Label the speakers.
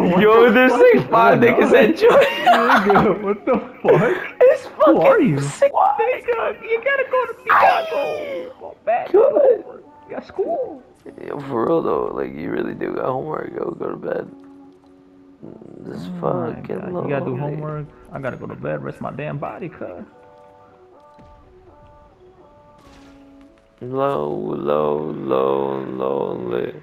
Speaker 1: Nigga,
Speaker 2: Yo,
Speaker 1: the
Speaker 2: there's like five niggas at joint.
Speaker 1: Nigga, what the fuck?
Speaker 2: It's fucking
Speaker 1: are you?
Speaker 2: sick.
Speaker 1: Nigga, you gotta go to Chicago. Go back.
Speaker 2: Good.
Speaker 1: You got school.
Speaker 2: Yo, for real though, like you really do got homework. Yo, go to bed. Mm, this
Speaker 1: Oh
Speaker 2: fucking
Speaker 1: God, You gotta do homework. I gotta go to bed, rest my damn body, cuz.
Speaker 2: Low, low, low, lonely.